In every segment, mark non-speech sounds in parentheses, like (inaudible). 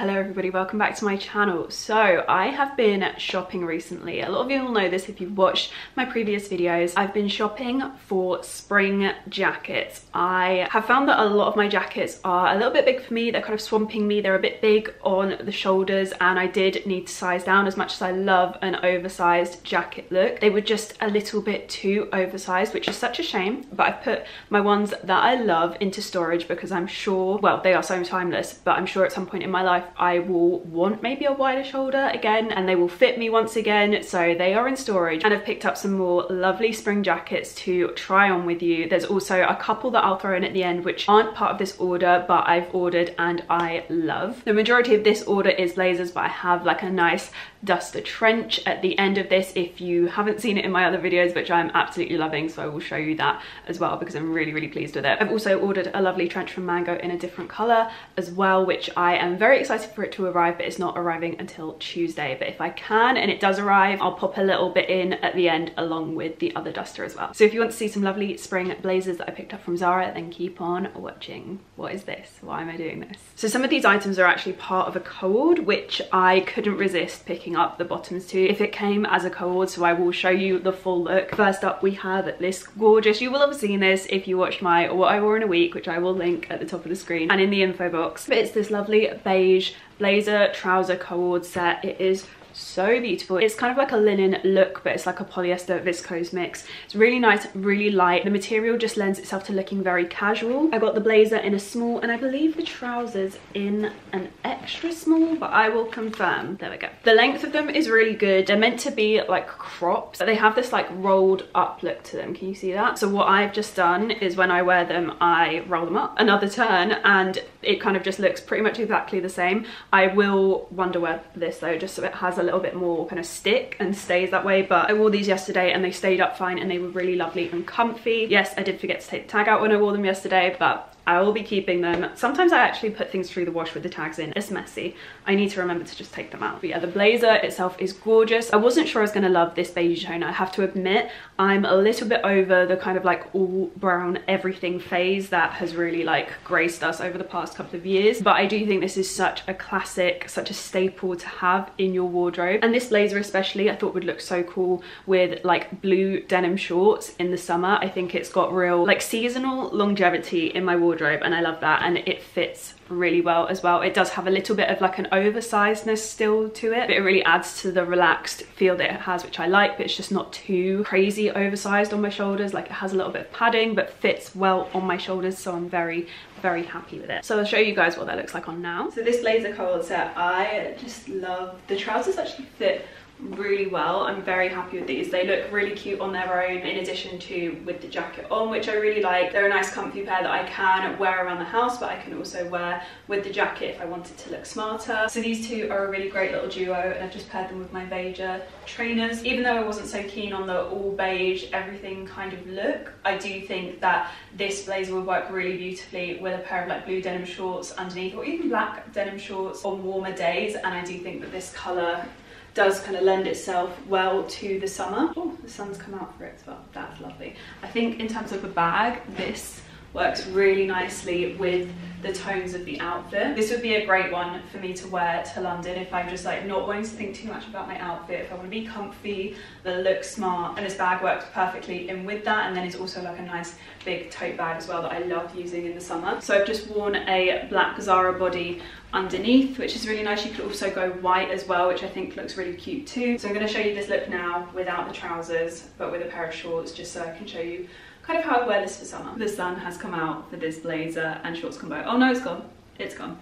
Hello everybody, welcome back to my channel. So I have been shopping recently. A lot of you will know this if you've watched my previous videos. I've been shopping for spring jackets. I have found that a lot of my jackets are a little bit big for me. They're kind of swamping me. They're a bit big on the shoulders and I did need to size down as much as I love an oversized jacket look. They were just a little bit too oversized, which is such a shame, but I've put my ones that I love into storage because I'm sure, well, they are so timeless, but I'm sure at some point in my life I will want maybe a wider shoulder again and they will fit me once again. So they are in storage and I've picked up some more lovely spring jackets to try on with you. There's also a couple that I'll throw in at the end which aren't part of this order but I've ordered and I love. The majority of this order is blazers but I have like a nice duster trench at the end of this if you haven't seen it in my other videos which I'm absolutely loving so I will show you that as well because I'm really really pleased with it. I've also ordered a lovely trench from Mango in a different colour as well which I am very excited for it to arrive but it's not arriving until Tuesday but if I can and it does arrive I'll pop a little bit in at the end along with the other duster as well. So if you want to see some lovely spring blazers that I picked up from Zara then keep on watching. What is this? Why am I doing this? So some of these items are actually part of a co-ord which I couldn't resist picking up the bottoms too if it came as a co-ord so I will show you the full look. First up we have this gorgeous, you will have seen this if you watched my what I wore in a week which I will link at the top of the screen and in the info box. But it's this lovely beige blazer trouser co-ord set. It is so beautiful. It's kind of like a linen look but it's like a polyester viscose mix. It's really nice really light. The material just lends itself to looking very casual. I got the blazer in a small and i believe the trousers in an extra small but i will confirm. There we go. The length of them is really good. They're meant to be like crops but they have this like rolled up look to them. Can you see that? So what i've just done is when i wear them i roll them up. Another turn and it kind of just looks pretty much exactly the same. I will wonder wear this though just so it has a little bit more kind of stick and stays that way but I wore these yesterday and they stayed up fine and they were really lovely and comfy. Yes, I did forget to take the tag out when I wore them yesterday but I will be keeping them. Sometimes I actually put things through the wash with the tags in. It's messy. I need to remember to just take them out. But yeah, the blazer itself is gorgeous. I wasn't sure I was going to love this beige tone. I have to admit, I'm a little bit over the kind of like all brown everything phase that has really like graced us over the past couple of years. But I do think this is such a classic, such a staple to have in your wardrobe. And this blazer especially, I thought would look so cool with like blue denim shorts in the summer. I think it's got real like seasonal longevity in my wardrobe wardrobe and I love that and it fits really well as well. It does have a little bit of like an oversizedness still to it, but it really adds to the relaxed feel that it has, which I like, but it's just not too crazy oversized on my shoulders. Like it has a little bit of padding, but fits well on my shoulders. So I'm very, very happy with it. So I'll show you guys what that looks like on now. So this laser co-ord set, I just love, the trousers actually fit really well. I'm very happy with these. They look really cute on their own in addition to with the jacket on, which I really like. They're a nice comfy pair that I can wear around the house, but I can also wear with the jacket if I wanted to look smarter. So these two are a really great little duo and I've just paired them with my Veja trainers. Even though I wasn't so keen on the all beige, everything kind of look, I do think that this blazer would work really beautifully with a pair of like blue denim shorts underneath or even black denim shorts on warmer days. And I do think that this color does kind of lend itself well to the summer. Oh, the sun's come out for it as well. That's lovely. I think in terms of a bag, this works really nicely with the tones of the outfit. This would be a great one for me to wear to London if I'm just like not wanting to think too much about my outfit, if I want to be comfy, that look smart, and this bag works perfectly in with that, and then it's also like a nice big tote bag as well that I love using in the summer. So I've just worn a black Zara body underneath, which is really nice. You could also go white as well, which I think looks really cute too. So I'm going to show you this look now without the trousers, but with a pair of shorts, just so I can show you kind of how I'd wear this for summer. The sun has come out for this blazer and shorts combo. Oh no, it's gone. It's gone.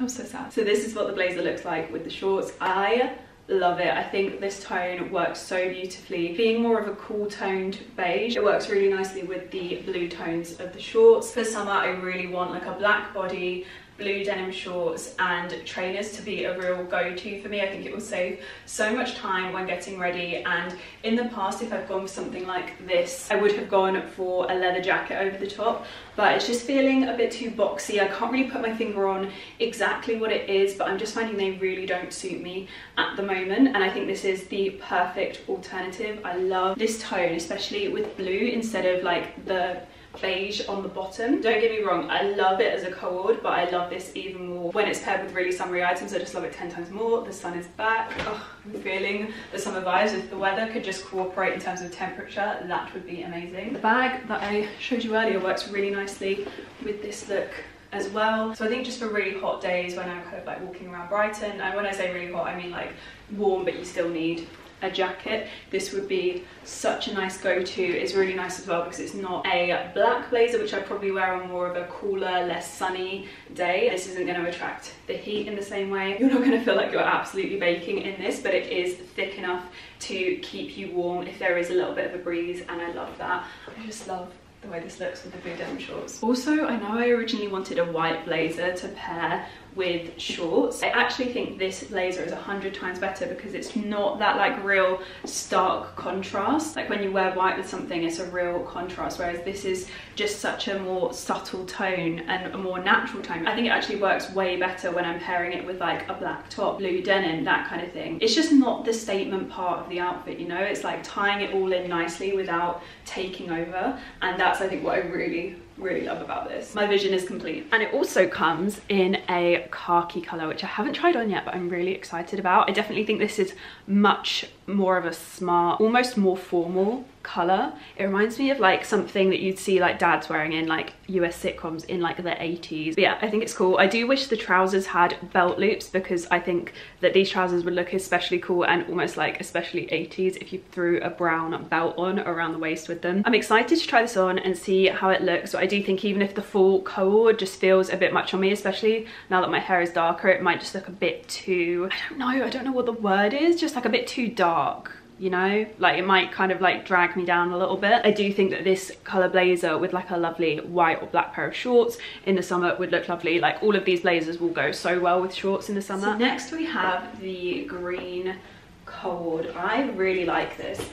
I'm so sad. So this is what the blazer looks like with the shorts. I love it. I think this tone works so beautifully. Being more of a cool toned beige, it works really nicely with the blue tones of the shorts. For summer, I really want like a black body blue denim shorts and trainers to be a real go-to for me. I think it will save so much time when getting ready and in the past if I've gone for something like this I would have gone for a leather jacket over the top but it's just feeling a bit too boxy. I can't really put my finger on exactly what it is but I'm just finding they really don't suit me at the moment and I think this is the perfect alternative. I love this tone especially with blue instead of like the beige on the bottom. Don't get me wrong, I love it as a co-ord, but I love this even more when it's paired with really summery items. I just love it 10 times more. The sun is back. Oh, I'm feeling the summer vibes. If the weather could just cooperate in terms of temperature, that would be amazing. The bag that I showed you earlier works really nicely with this look as well. So I think just for really hot days when I'm kind of like walking around Brighton, and when I say really hot, I mean like warm, but you still need a jacket this would be such a nice go-to. It's really nice as well because it's not a black blazer which I probably wear on more of a cooler less sunny day. This isn't going to attract the heat in the same way. You're not going to feel like you're absolutely baking in this but it is thick enough to keep you warm if there is a little bit of a breeze and I love that. I just love the way this looks with the blue denim shorts. Also, I know I originally wanted a white blazer to pair with shorts. I actually think this blazer is a hundred times better because it's not that like real stark contrast. Like when you wear white with something, it's a real contrast, whereas this is just such a more subtle tone and a more natural tone. I think it actually works way better when I'm pairing it with like a black top, blue denim, that kind of thing. It's just not the statement part of the outfit, you know? It's like tying it all in nicely without taking over. And that's, I think, what I really really love about this. My vision is complete. And it also comes in a khaki color, which I haven't tried on yet, but I'm really excited about. I definitely think this is much more of a smart, almost more formal color. It reminds me of like something that you'd see like dads wearing in like US sitcoms in like the 80s. But yeah, I think it's cool. I do wish the trousers had belt loops because I think that these trousers would look especially cool and almost like especially 80s if you threw a brown belt on around the waist with them. I'm excited to try this on and see how it looks. But I do think even if the full co-ord just feels a bit much on me, especially now that my hair is darker, it might just look a bit too, I don't know, I don't know what the word is, just like a bit too dark you know? Like it might kind of like drag me down a little bit. I do think that this color blazer with like a lovely white or black pair of shorts in the summer would look lovely. Like all of these blazers will go so well with shorts in the summer. So next we have the green co-ord i really like this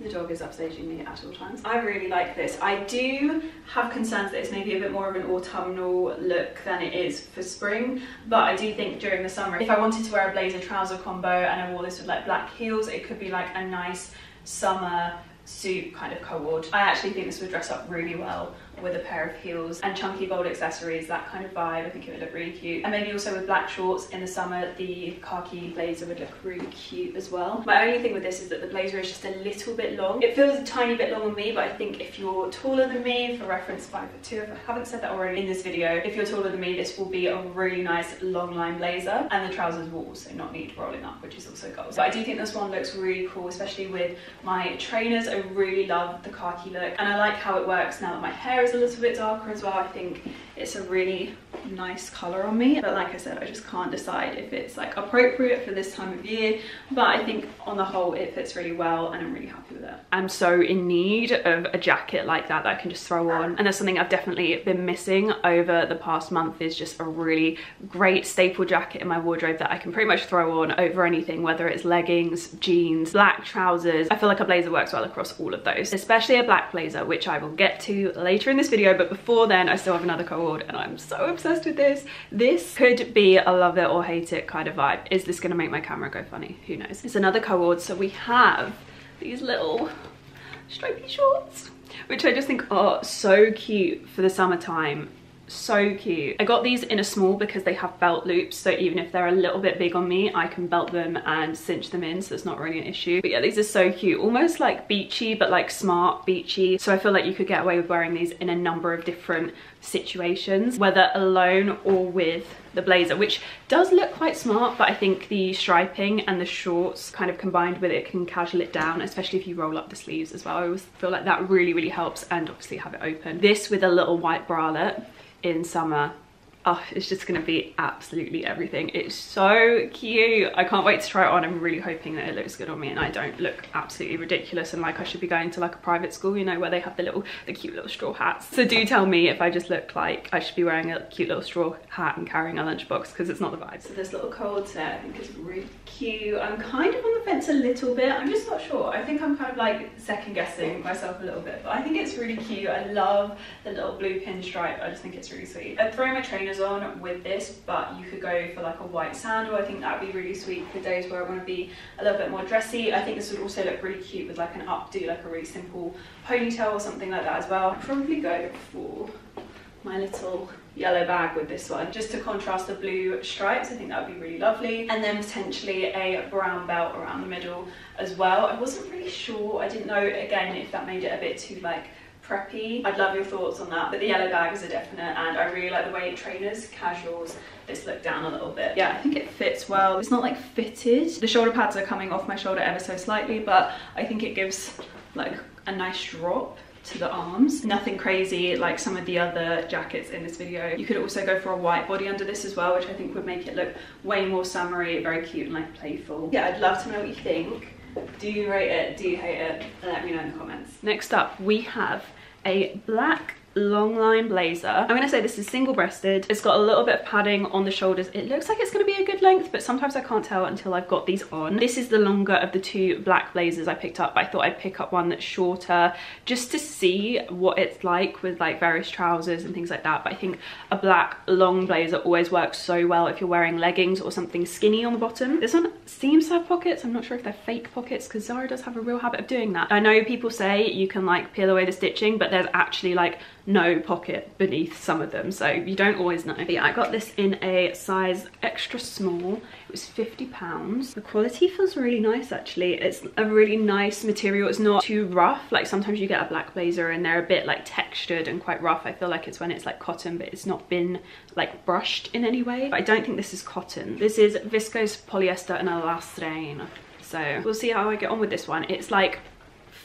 the dog is upstaging me at all times. I really like this. I do have concerns that it's maybe a bit more of an autumnal look than it is for spring, but I do think during the summer, if I wanted to wear a blazer trouser combo and I wore this with like black heels, it could be like a nice summer suit kind of co-ord. I actually think this would dress up really well with a pair of heels and chunky bold accessories, that kind of vibe. I think it would look really cute. And maybe also with black shorts in the summer, the khaki blazer would look really cute as well. My only thing with this is that the blazer is just a little bit long. It feels a tiny bit long on me, but I think if you're taller than me, for reference 5 foot 2, if I haven't said that already in this video, if you're taller than me, this will be a really nice long line blazer. And the trousers will also not need rolling up, which is also goals. But I do think this one looks really cool, especially with my trainers. I really love the khaki look and I like how it works now that my hair is a little bit darker as well. I think it's a really nice color on me. But like I said, I just can't decide if it's like appropriate for this time of year. But I think on the whole, it fits really well and I'm really happy with it. I'm so in need of a jacket like that that I can just throw on. And that's something I've definitely been missing over the past month is just a really great staple jacket in my wardrobe that I can pretty much throw on over anything, whether it's leggings, jeans, black trousers. I feel like a blazer works well across all of those, especially a black blazer, which I will get to later in this video. But before then, I still have another and I'm so obsessed with this. This could be a love it or hate it kind of vibe. Is this gonna make my camera go funny? Who knows? It's another co-ord. So we have these little stripy shorts, which I just think are so cute for the summertime so cute. I got these in a small because they have belt loops so even if they're a little bit big on me I can belt them and cinch them in so it's not really an issue. But yeah these are so cute. Almost like beachy but like smart beachy. So I feel like you could get away with wearing these in a number of different situations whether alone or with the blazer which does look quite smart but I think the striping and the shorts kind of combined with it can casual it down especially if you roll up the sleeves as well. I always feel like that really really helps and obviously have it open. This with a little white bralette in summer oh, it's just gonna be absolutely everything. It's so cute. I can't wait to try it on. I'm really hoping that it looks good on me and I don't look absolutely ridiculous and like I should be going to like a private school, you know, where they have the little, the cute little straw hats. So do tell me if I just look like I should be wearing a cute little straw hat and carrying a lunchbox because it's not the vibe. So this little co-ord set I think is really cute. I'm kind of on the fence a little bit. I'm just not sure. I think I'm kind of like second guessing myself a little bit, but I think it's really cute. I love the little blue pinstripe. I just think it's really sweet. I throw my trainers on with this, but you could go for like a white sandal. I think that would be really sweet for days where I want to be a little bit more dressy. I think this would also look really cute with like an updo, like a really simple ponytail or something like that as well. I'd probably go for my little yellow bag with this one just to contrast the blue stripes I think that would be really lovely and then potentially a brown belt around the middle as well I wasn't really sure I didn't know again if that made it a bit too like preppy I'd love your thoughts on that but the yellow bag is a definite and I really like the way trainers casuals this look down a little bit yeah I think it fits well it's not like fitted the shoulder pads are coming off my shoulder ever so slightly but I think it gives like a nice drop to the arms. Nothing crazy like some of the other jackets in this video. You could also go for a white body under this as well, which I think would make it look way more summery, very cute and like playful. Yeah, I'd love to know what you think. Do you rate it? Do you hate it? Let me know in the comments. Next up, we have a black long line blazer. I'm gonna say this is single breasted. It's got a little bit of padding on the shoulders. It looks like it's gonna be a good length, but sometimes I can't tell until I've got these on. This is the longer of the two black blazers I picked up. I thought I'd pick up one that's shorter just to see what it's like with like various trousers and things like that. But I think a black long blazer always works so well if you're wearing leggings or something skinny on the bottom. This one seems to have pockets. I'm not sure if they're fake pockets because Zara does have a real habit of doing that. I know people say you can like peel away the stitching, but there's actually like no pocket beneath some of them so you don't always know. But yeah i got this in a size extra small. It was 50 pounds. The quality feels really nice actually. It's a really nice material. It's not too rough. Like sometimes you get a black blazer and they're a bit like textured and quite rough. I feel like it's when it's like cotton but it's not been like brushed in any way. But i don't think this is cotton. This is viscose polyester and elastane so we'll see how i get on with this one. It's like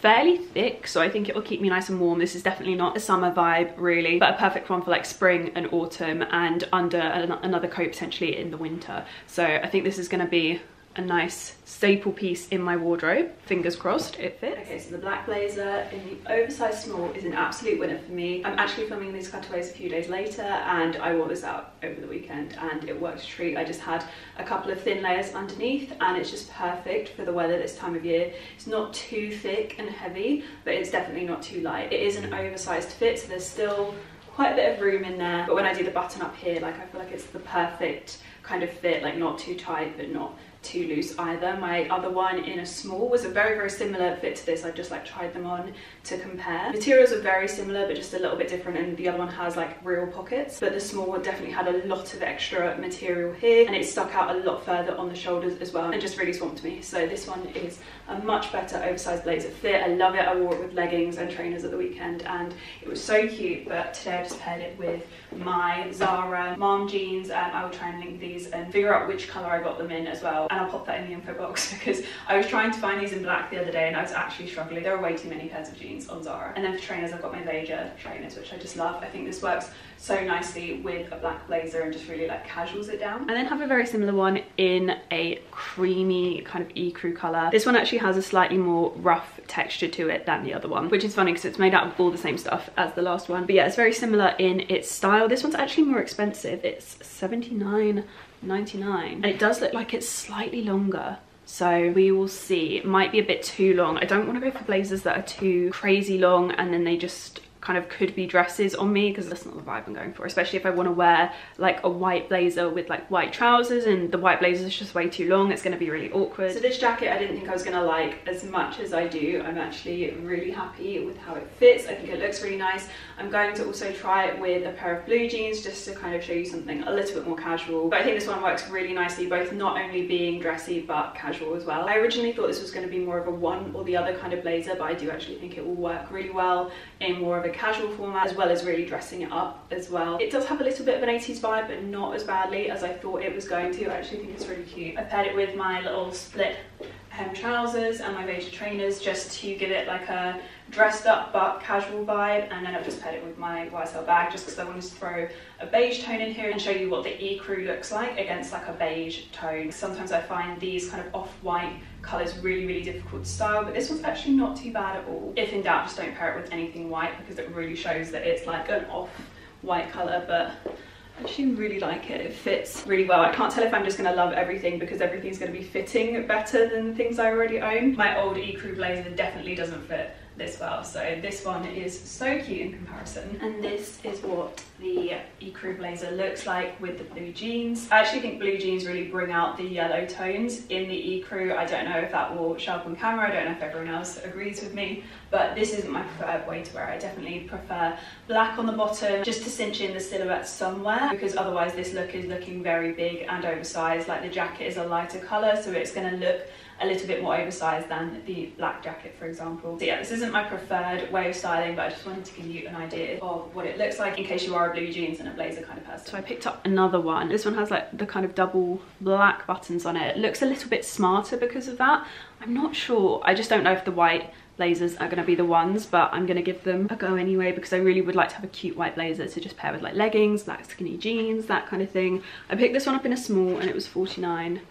fairly thick so I think it will keep me nice and warm. This is definitely not a summer vibe really but a perfect one for like spring and autumn and under an another coat potentially in the winter. So I think this is going to be a nice staple piece in my wardrobe. Fingers crossed it fits. Okay, so the black blazer in the oversized small is an absolute winner for me. I'm actually filming these cutaways a few days later and I wore this out over the weekend and it worked a treat. I just had a couple of thin layers underneath and it's just perfect for the weather this time of year. It's not too thick and heavy, but it's definitely not too light. It is an oversized fit, so there's still quite a bit of room in there. But when I do the button up here, like I feel like it's the perfect kind of fit, like not too tight, but not too loose either. My other one in a small was a very, very similar fit to this. I've just like tried them on to compare. Materials are very similar, but just a little bit different. And the other one has like real pockets, but the small one definitely had a lot of extra material here and it stuck out a lot further on the shoulders as well and just really swamped me. So this one is a much better oversized blazer fit. I love it. I wore it with leggings and trainers at the weekend and it was so cute. But today I just paired it with my Zara mom jeans and I will try and link these and figure out which color I got them in as well and I'll pop that in the info box (laughs) because I was trying to find these in black the other day and I was actually struggling. There are way too many pairs of jeans on Zara. And then for trainers, I've got my Veja trainers, which I just love. I think this works so nicely with a black blazer and just really like casuals it down. And then have a very similar one in a creamy kind of ecru color. This one actually has a slightly more rough texture to it than the other one, which is funny because it's made out of all the same stuff as the last one. But yeah, it's very similar in its style. This one's actually more expensive. It's 79 99 and it does look like it's slightly longer. So we will see. It might be a bit too long. I don't want to go for blazers that are too crazy long and then they just kind of could be dresses on me because that's not the vibe I'm going for especially if I want to wear like a white blazer with like white trousers and the white blazer is just way too long. It's going to be really awkward. So this jacket I didn't think I was going to like as much as I do. I'm actually really happy with how it fits. I think it looks really nice I'm going to also try it with a pair of blue jeans just to kind of show you something a little bit more casual but I think this one works really nicely both not only being dressy but casual as well I originally thought this was going to be more of a one or the other kind of blazer but I do actually think it will work really well in more of a casual format as well as really dressing it up as well. It does have a little bit of an 80s vibe but not as badly as I thought it was going to. I actually think it's really cute. I paired it with my little split hem trousers and my Veja trainers just to give it like a dressed up but casual vibe and then I've just paired it with my YSL bag just because I wanted to throw a beige tone in here and show you what the ecru looks like against like a beige tone. Sometimes I find these kind of off-white colours really really difficult to style but this one's actually not too bad at all. If in doubt just don't pair it with anything white because it really shows that it's like an off-white colour but I actually really like it. It fits really well. I can't tell if I'm just going to love everything because everything's going to be fitting better than things I already own. My old Ecru blazer definitely doesn't fit this well. So this one is so cute in comparison. And this is what the ecru blazer looks like with the blue jeans. I actually think blue jeans really bring out the yellow tones in the ecru. I don't know if that will show up on camera. I don't know if everyone else agrees with me, but this isn't my preferred way to wear. I definitely prefer black on the bottom just to cinch in the silhouette somewhere because otherwise this look is looking very big and oversized. Like the jacket is a lighter color, so it's gonna look a little bit more oversized than the black jacket, for example. So yeah, this isn't my preferred way of styling, but I just wanted to give you an idea of what it looks like in case you are a blue jeans and a blazer kind of person. So I picked up another one. This one has like the kind of double black buttons on it. It looks a little bit smarter because of that. I'm not sure. I just don't know if the white blazers are going to be the ones but I'm going to give them a go anyway because I really would like to have a cute white blazer to just pair with like leggings, black skinny jeans, that kind of thing. I picked this one up in a small and it was 49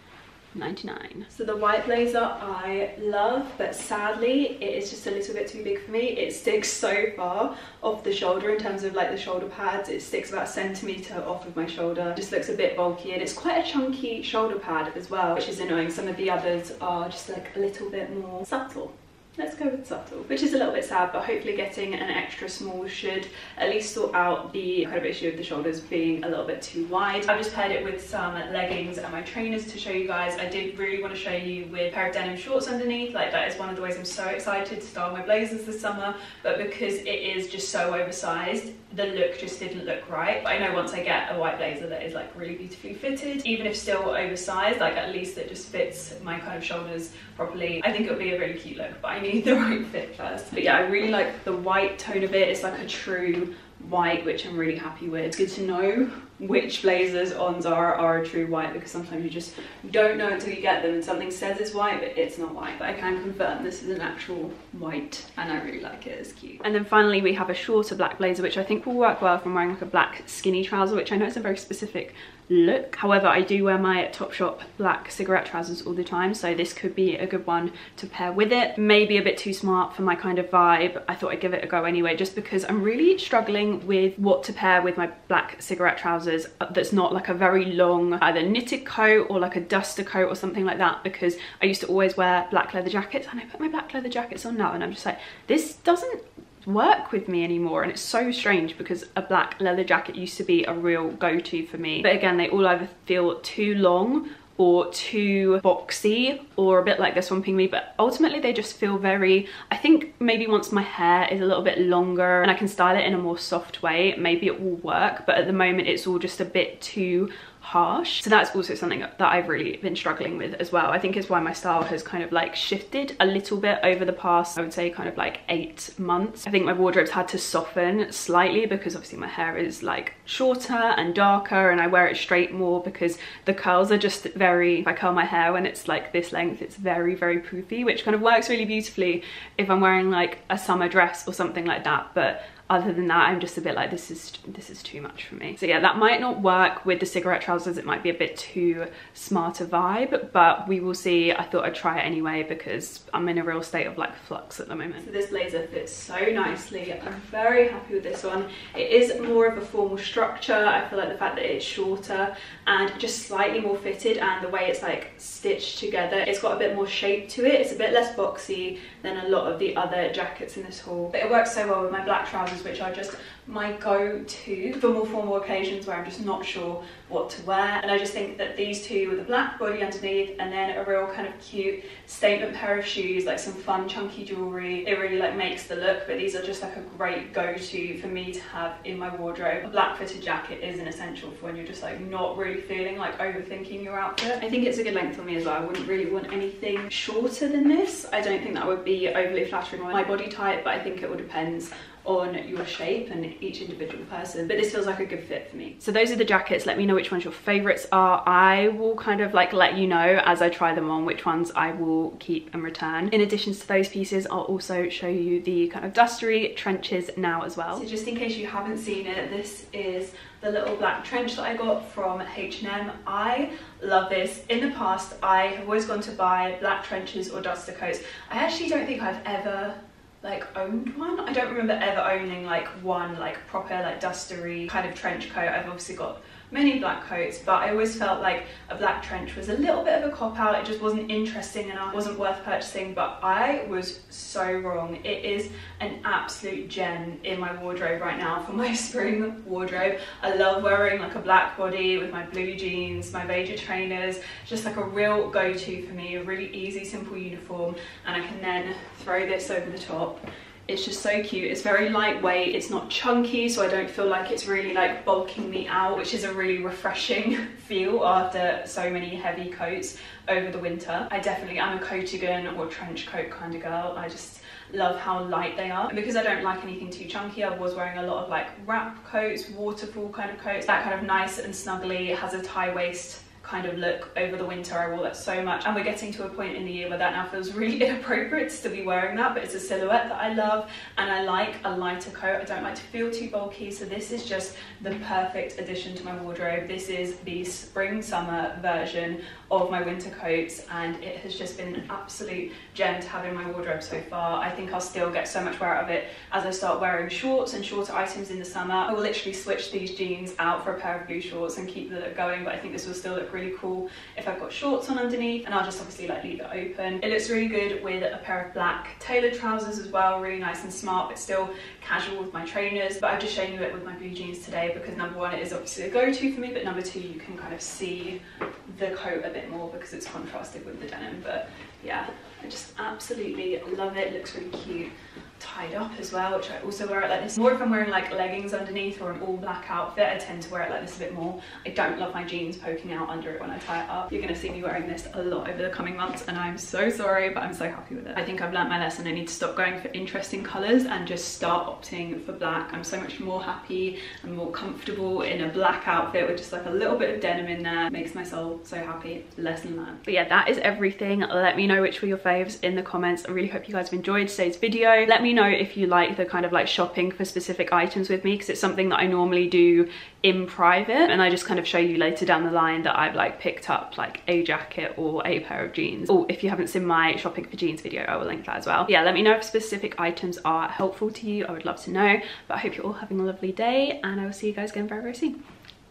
99 so the white blazer i love but sadly it is just a little bit too big for me. It sticks so far off the shoulder in terms of like the shoulder pads. It sticks about a centimeter off of my shoulder. Just looks a bit bulky and it's quite a chunky shoulder pad as well which is annoying. Some of the others are just like a little bit more subtle let's go with subtle which is a little bit sad but hopefully getting an extra small should at least sort out the kind of issue of the shoulders being a little bit too wide. I've just paired it with some leggings and my trainers to show you guys. I did really want to show you with a pair of denim shorts underneath like that is one of the ways i'm so excited to style my blazers this summer but because it is just so oversized the look just didn't look right but i know once i get a white blazer that is like really beautifully fitted even if still oversized like at least it just fits my kind of shoulders properly i think it'll be a really cute look but i need (laughs) the right fit first. But yeah, I really like the white tone of it. It's like a true white, which I'm really happy with. It's good to know which blazers on Zara are a true white because sometimes you just don't know until you get them and something says it's white but it's not white but I can confirm this is an actual white and I really like it, it's cute. And then finally we have a shorter black blazer which I think will work well I'm wearing like a black skinny trouser which I know is a very specific look. However, I do wear my Topshop black cigarette trousers all the time, so this could be a good one to pair with it. Maybe a bit too smart for my kind of vibe. I thought I'd give it a go anyway, just because I'm really struggling with what to pair with my black cigarette trousers that's not like a very long either knitted coat or like a duster coat or something like that because I used to always wear black leather jackets and I put my black leather jackets on now and I'm just like this doesn't work with me anymore and it's so strange because a black leather jacket used to be a real go-to for me. But again they all either feel too long or too boxy or a bit like this one Ping Me but ultimately they just feel very I think maybe once my hair is a little bit longer and I can style it in a more soft way maybe it will work but at the moment it's all just a bit too harsh. So that's also something that I've really been struggling with as well. I think it's why my style has kind of like shifted a little bit over the past I would say kind of like eight months. I think my wardrobe's had to soften slightly because obviously my hair is like shorter and darker and I wear it straight more because the curls are just very if I curl my hair when it's like this length it's very very poofy which kind of works really beautifully if I'm wearing like a summer dress or something like that. But other than that i'm just a bit like this is this is too much for me. So yeah that might not work with the cigarette trousers. It might be a bit too smarter vibe but we will see. I thought i'd try it anyway because i'm in a real state of like flux at the moment. So this blazer fits so nicely. I'm very happy with this one. It is more of a formal structure. I feel like the fact that it's shorter and just slightly more fitted and the way it's like stitched together it's got a bit more shape to it. It's a bit less boxy than a lot of the other jackets in this haul. But it works so well with my black trousers which are just my go-to for more formal occasions where I'm just not sure what to wear. And I just think that these two with a black body underneath and then a real kind of cute statement pair of shoes, like some fun chunky jewelry, it really like makes the look. But these are just like a great go-to for me to have in my wardrobe. A black fitted jacket is an essential for when you're just like not really feeling like overthinking your outfit. I think it's a good length for me as well. I wouldn't really want anything shorter than this. I don't think that would be overly flattering on my body type, but I think it all depends on your shape and each individual person but this feels like a good fit for me so those are the jackets let me know which ones your favorites are i will kind of like let you know as i try them on which ones i will keep and return in addition to those pieces i'll also show you the kind of dustery trenches now as well so just in case you haven't seen it this is the little black trench that I got from H&M. I love this. In the past, I have always gone to buy black trenches or duster coats. I actually don't think I've ever like owned one. I don't remember ever owning like one like proper like dustery kind of trench coat. I've obviously got many black coats, but I always felt like a black trench was a little bit of a cop out. It just wasn't interesting enough, wasn't worth purchasing, but I was so wrong. It is an absolute gem in my wardrobe right now for my (laughs) spring wardrobe. I love wearing like a black body with my blue jeans, my Veja trainers, just like a real go-to for me, a really easy, simple uniform. And I can then throw this over the top it's just so cute. It's very lightweight. It's not chunky so I don't feel like it's really like bulking me out which is a really refreshing (laughs) feel after so many heavy coats over the winter. I definitely am a coatigan or trench coat kind of girl. I just love how light they are. And because I don't like anything too chunky I was wearing a lot of like wrap coats waterfall kind of coats. That kind of nice and snuggly has a tie waist kind of look over the winter. I wore that so much and we're getting to a point in the year where that now feels really (laughs) inappropriate to be wearing that but it's a silhouette that I love and I like a lighter coat. I don't like to feel too bulky so this is just the perfect addition to my wardrobe. This is the spring summer version of my winter coats and it has just been an absolute gem to have in my wardrobe so far. I think I'll still get so much wear out of it as I start wearing shorts and shorter items in the summer. I will literally switch these jeans out for a pair of blue shorts and keep the look going but I think this will still look really cool if I've got shorts on underneath and I'll just obviously like leave it open. It looks really good with a pair of black tailored trousers as well, really nice and smart but still casual with my trainers. But I've just shown you it with my blue jeans today because number one, it is obviously a go-to for me, but number two, you can kind of see the coat a bit more because it's contrasted with the denim. But yeah, I just absolutely love it. it looks really cute tied up as well, which I also wear it like this. More if I'm wearing like leggings underneath or an all black outfit, I tend to wear it like this a bit more. I don't love my jeans poking out under it when I tie it up. You're gonna see me wearing this a lot over the coming months and I'm so sorry, but I'm so happy with it. I think I've learnt my lesson. I need to stop going for interesting colors and just start opting for black. I'm so much more happy and more comfortable in a black outfit with just like a little bit of denim in there. It makes my soul so happy. Lesson learned. But yeah, that is everything. Let me know which were your faves in the comments. I really hope you guys have enjoyed today's video. Let me know if you like the kind of like shopping for specific items with me because it's something that I normally do in private and I just kind of show you later down the line that I've like picked up like a jacket or a pair of jeans. Or if you haven't seen my shopping for jeans video, I will link that as well. Yeah, let me know if specific items are helpful to you. I would love to know, but I hope you're all having a lovely day and I will see you guys again very, very soon.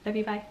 Love you, bye.